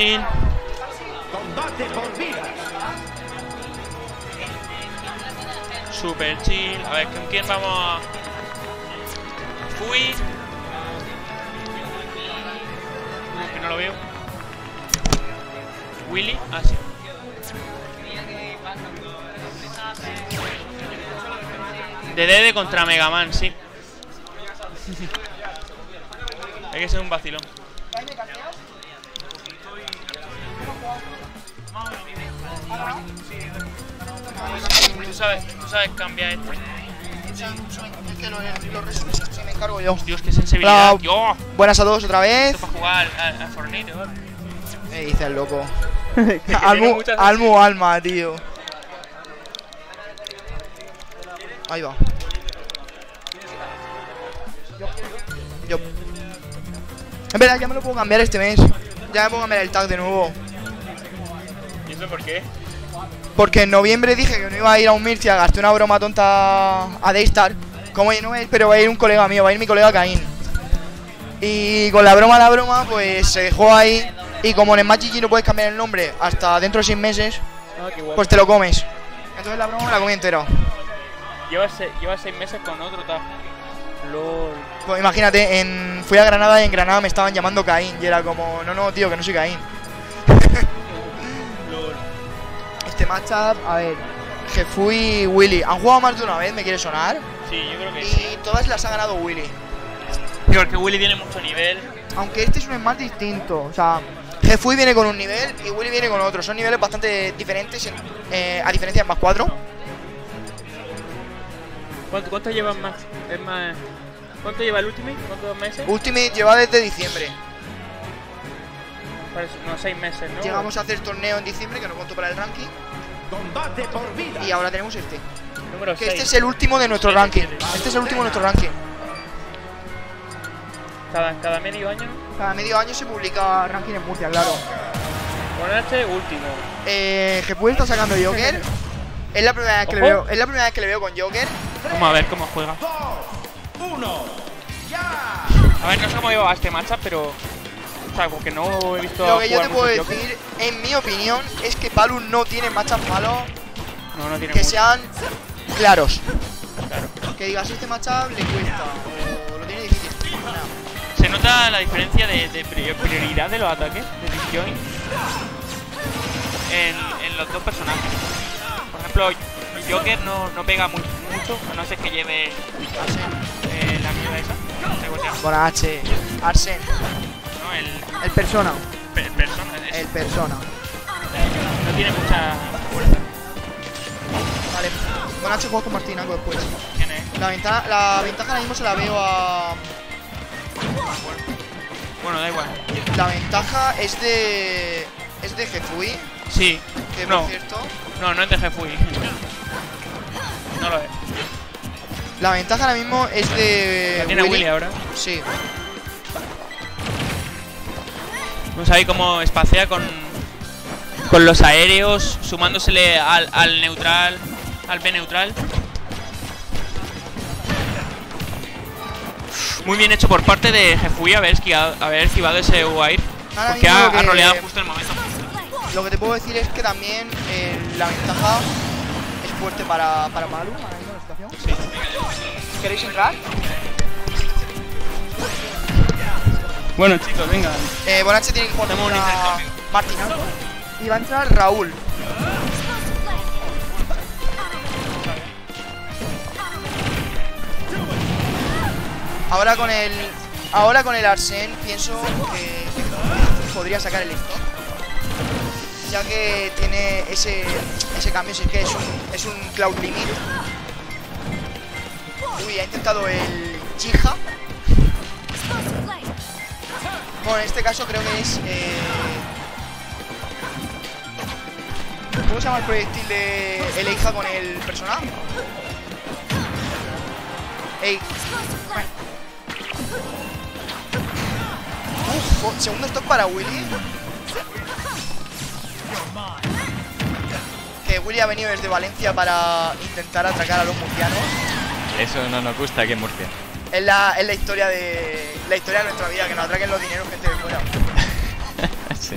Combate por vidas. Super chill. A ver, ¿con quién vamos a...? Fui. No, que no lo veo. Willy. Ah, sí. De Dede contra Mega Man, sí. Hay que ser un vacilón. Tú sabes, tú sabes cambiar esto. Es que lo, lo resumo, sí, me encargo yo. Dios, qué sensibilidad. Hola. Yo. Buenas a todos otra vez. Esto para jugar al, al, al Fortnite, ¿vale? Me dice el loco. Almu, almu alma, tío. Ahí va. Yo. En verdad, ya me lo puedo cambiar este mes. Ya me puedo cambiar el tag de nuevo. ¿Y eso por qué? Porque en noviembre dije que no iba a ir a un Mircia, gasté una broma tonta a Daystar. Como no es, pero va a ir un colega mío, va a ir mi colega Caín. Y con la broma la broma, pues se dejó ahí. Y como en el Magic no puedes cambiar el nombre hasta dentro de 6 meses, Ah, pues te lo comes. Entonces la broma me la comí entera. Llevas, se- llevas seis meses con otro tag. LOL. Pues imagínate, en, fui a Granada y en Granada me estaban llamando Caín. Y era como, no, no, tío, que no soy Caín. Este matchup, a ver, que fui Willy. ¿Han jugado más de una vez? ¿Me quiere sonar? Sí, yo creo que sí. Y todas las ha ganado Willy. Porque Willy tiene mucho nivel. Aunque este es un más distinto. O sea, Jefui viene con un nivel y Willy viene con otro. Son niveles bastante diferentes, en- eh, a diferencia de más 4. ¿Cuánto, cuánto llevas más? Es más. ¿Cuánto lleva el Ultimate? ¿Cuántos meses? Ultimate lleva desde diciembre. Parece- no, seis meses, ¿no? Llegamos a hacer torneo en diciembre, que no contó para el ranking. Combate por vidas. Y ahora tenemos este. Número Que 6. este es el último de nuestro ranking. Este es el último de nuestro ranking. Cada, cada medio año. Cada medio año se publica ranking en Murcia, claro. Con este último. Eh, Jefui está sacando Joker. Es la primera vez que le veo. Es la primera vez que le veo con Joker. Vamos a ver cómo juega. Dos, uno. Ya. A ver, no sé cómo lleva este matchup, pero. O sea, porque no he visto. Lo que yo te puedo decir, en mi opinión, es que Palus no tiene matchups malos No, no tiene que mucho. sean claros. Claro. Que digas este matchup le cuesta o lo tiene difícil. Se nota la diferencia de, de pri- prioridad de los ataques de Disjoint en, en los dos personajes. Por ejemplo, Joker no, no pega muy, mucho, a no ser que lleve eh, la mierda esa. Con H. Arsen. ¿No? El, El persona. pe- persona. ese. El persona. No tiene mucha fuerza. Vale. Con H juego con Martinaco después. ¿Quién es? La ventaja, la ventaja ahora mismo se la veo a. Bueno, da igual. La ventaja es de. Es de Jefui. Sí. Que No, por cierto. no, no es de Jefui. No lo es. La ventaja ahora mismo es de. La tiene Willy ahora. Sí. Vamos a ver cómo espacea con, con los aéreos, sumándosele al, al neutral, al B neutral. Muy bien hecho por parte de Jefui haber esquivado, haber esquivado ese. Ahora Porque ha, lo que- ha roleado justo en el momento. Lo que te puedo decir es que también eh, la ventaja es fuerte para, para Malu. ¿Queréis entrar? Bueno chicos, venga. Eh, Bonache tiene que intercambio. Martinaco. Y va a entrar Raúl. Ahora con el. Ahora con el Arsen pienso que, que podría sacar el esto. Ya que tiene ese, ese cambio, si es que es un, es un Cloud Limit. Uy, ha intentado el Jija. Bueno, en este caso creo que es. eh, ¿Cómo se llama el proyectil de Eleija con el personaje? Ey. Uf, o- segundo stock para Willy. Que Willy ha venido desde Valencia para intentar atracar a los murcianos. Eso no nos gusta aquí en Murcia. Es la, es la historia de la historia de nuestra vida, que nos atraquen los dineros que esté de fuera. sí.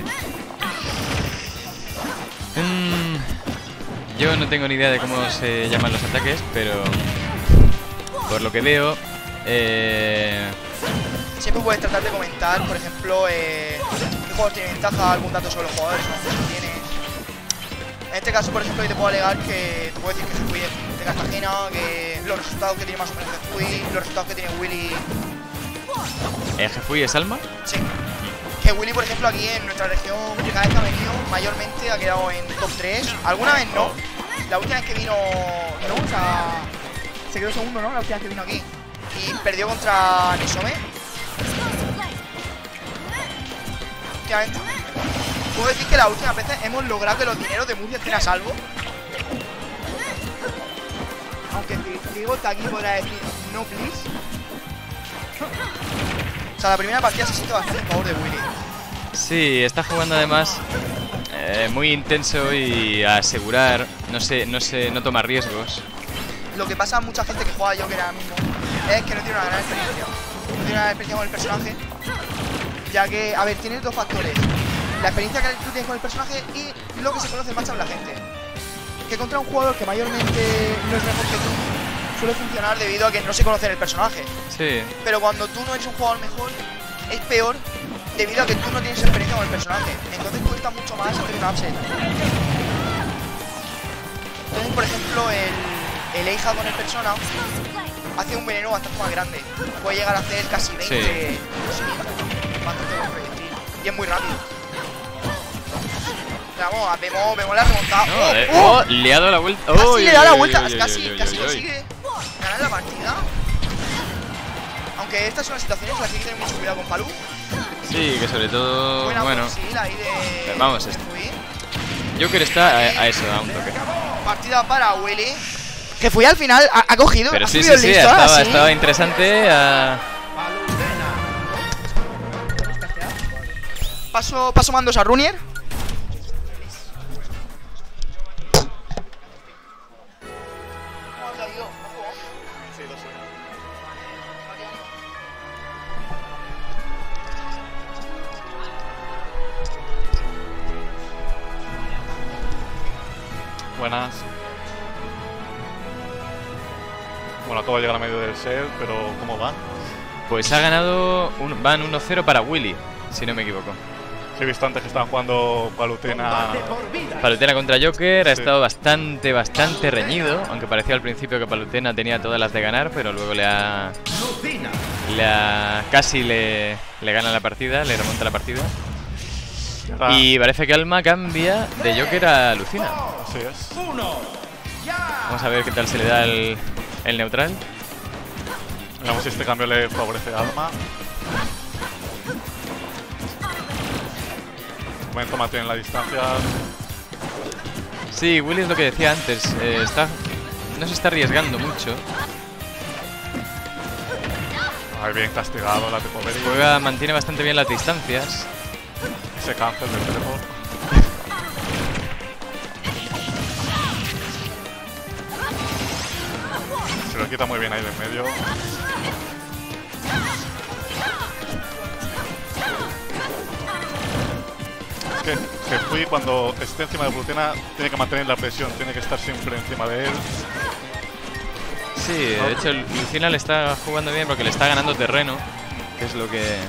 mm, yo no tengo ni idea de cómo se llaman los ataques, pero por lo que veo... Eh... Siempre puedes tratar de comentar, por ejemplo, eh, qué juegos tienen ventaja, algún dato sobre los jugadores, ¿no? tienen. En este caso, por ejemplo, yo te puedo alegar que te puedo decir que se fui de Cartagena, que los resultados que tiene más o menos Jefui, los resultados que tiene Willy. ¿el Jefui es Alma? Sí. Que Willy, por ejemplo, aquí en nuestra región, cada vez que ha venido, mayormente ha quedado en top 3. Alguna vez no. La última vez que vino, no, o sea, se quedó segundo, ¿no? La última vez que vino aquí. Y perdió contra Nisome. Últimamente. Puedo decir que las últimas veces hemos logrado que los dineros de Murcia estén a salvo. Aunque digo aquí podrá decir no please. O sea, la primera partida se siente bastante en favor de Willy. Sí, está jugando además eh, muy intenso y a asegurar, no sé, no sé, no toma riesgos. Lo que pasa a mucha gente que juega Joker ahora mismo es que no tiene una gran experiencia. No tiene una gran experiencia con el personaje. Ya que, a ver, tienes dos factores. La experiencia que tú tienes con el personaje y lo que se conoce más en la gente. Que contra un jugador que mayormente no es mejor que tú, suele funcionar debido a que no se conoce el personaje. Sí, Pero cuando tú no eres un jugador mejor, es peor debido a que tú no tienes experiencia con el personaje. Entonces cuesta mucho más hacer un upset. Entonces, por ejemplo, el, el Eija con el persona hace un veneno bastante más grande. Puede llegar a hacer casi 20 Sí. bastante buen proyectil. Y es muy rápido. Vamos, vemos, vemos la remontada. no, ¡Oh, eh, oh! oh, le ha dado la vuelta. Casi le da la vuelta, uy, casi, casi consigue ganar la partida. Aunque estas son las situaciones en las que hay que tener mucho cuidado con Palú. Sí, que sobre todo, Buena bueno, ahí de. Vamos, de este. Joker está a, a eso, a un toque. Partida para Willy. Que fui al final, ha, ha cogido. Pero ha sí, sí, el sí, listón estaba, estaba interesante. ah, Paso, paso mandos a Runier. Buenas. Bueno, acabo de llegar a medio del set, pero ¿cómo va? Pues ha ganado, un- van 1-0 para Willy, si no me equivoco. Sí, he visto antes que estaban jugando Palutena. Palutena contra Joker ha Sí. estado bastante, bastante reñido, aunque parecía al principio que Palutena tenía todas las de ganar, pero luego le ha, le ha- casi le, le gana la partida, le remonta la partida. Llega- Y parece que Alma cambia de Joker a Lucina. Así es. Vamos a ver qué tal se le da el, el neutral. Veamos si este cambio le favorece a Alma. Momento mantienen la distancia. Sí, Willy es lo que decía antes, eh, está, no se está arriesgando mucho, Ahí bien castigado la juega, mantiene bastante bien las distancias. Ese cancel del teléfono. Se lo quita muy bien ahí de en medio. Es que Jefui cuando esté encima de Blutena tiene que mantener la presión, tiene que estar siempre encima de él. Sí, de hecho Lucina le está jugando bien porque le está ganando terreno, que es lo que...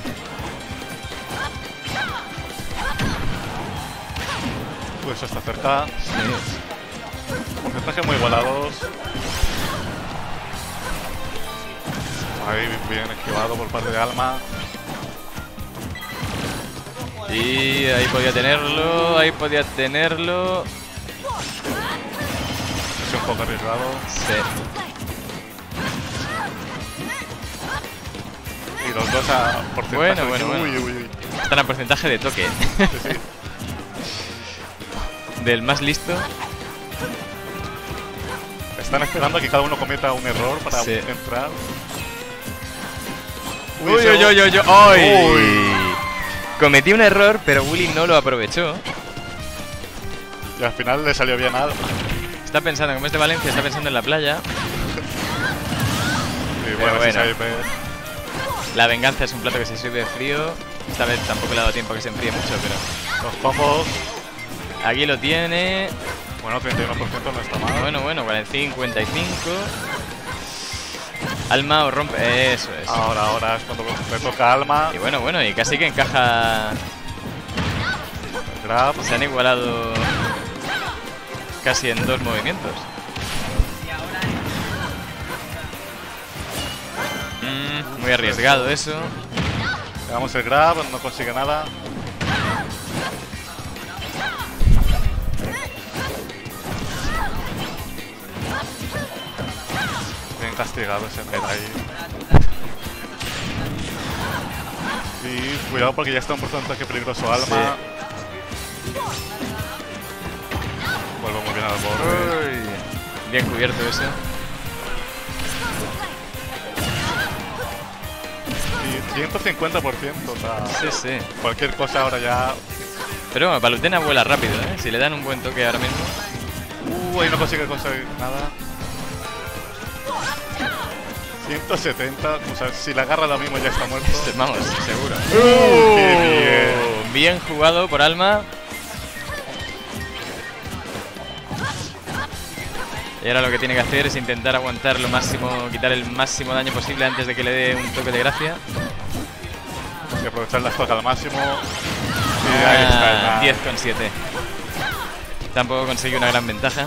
Pues hasta cerca. sí. Porcentajes muy igualados. Ahí bien esquivado por parte de Alma. Y ahí podía tenerlo, ahí podía tenerlo. Es un poco arriesgado. Sí. Y los dos a porcentaje. Bueno, bueno, uy, bueno. uy, uy. Están a porcentaje de toque. Sí, sí. Del más listo. Están esperando a que cada uno cometa un error para Sí. entrar. Uy, uy, uy, uy, uy. Uy. Cometí un error, pero Willy no lo aprovechó. Y al final le salió bien a Alma. Está pensando, como es de Valencia, está pensando en la playa. Pero bueno, si bueno. ver, La venganza es un plato que se sirve frío. Esta vez tampoco le ha dado tiempo a que se enfríe mucho, pero los combos. Aquí lo tiene. Bueno, 31% no está mal. Bueno, bueno, 55. Alma o rompe. Eso es. Ahora, ahora es cuando le toca Alma. Y bueno, bueno, y casi que encaja. Grab. Se han igualado casi en dos movimientos. Mm, muy arriesgado eso. Le damos el grab, no consigue nada. Bien castigado ese Med ahí. Y cuidado porque ya está un porcentaje peligroso Alma. Vuelvo muy bien al borde. Bien cubierto eso. Y 150%, o sea, Sí, sí. cualquier cosa ahora ya. Pero bueno, Palutena vuela rápido, ¿eh? Si le dan un buen toque ahora mismo. Uh, ahí no consigue conseguir nada. 170, o sea, si la agarra lo mismo ya está muerto. Vamos, seguro. ¡Qué bien! Bien jugado por Alma. Y ahora lo que tiene que hacer es intentar aguantar lo máximo, quitar el máximo daño posible antes de que le dé un toque de gracia. Hay que aprovechar la stock al máximo. Y ahí está. Ah, ya. 10 con 7. Tampoco consigue una gran ventaja.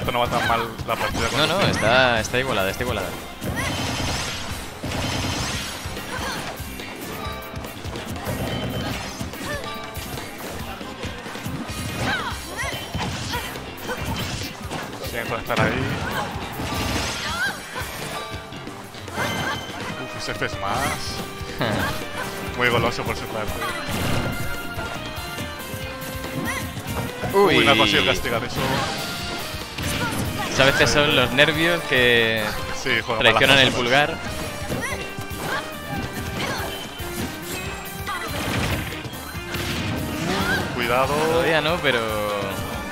Momento no va tan mal la partida. No, no, este. está, está igualada, está igualada. Siento estar ahí. Uf, ese F es más. Muy goloso por su parte. Uy, no ha conseguido castigar eso. A veces son los nervios que Sí, traicionan el pulgar. Cuidado. Todavía no, pero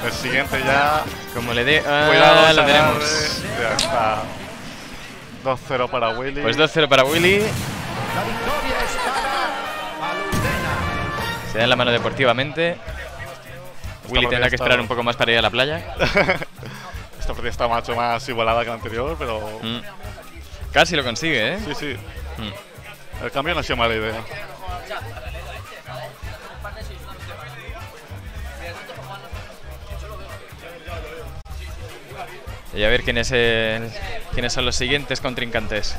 El siguiente ya. como le dé... Ah, Cuidado, lo tenemos. Ya está. 2-0 para Willy. Pues 2-0 para Willy. La victoria es para Palutena. Se da en la mano deportivamente. Willy tendrá que esperar un poco más para ir a la playa. Esta partida está mucho más igualada que la anterior, pero. Mm. Casi lo consigue, ¿eh? Sí, sí. Mm. El cambio no ha sido mala idea. Y a ver quién es el- quiénes son los siguientes contrincantes.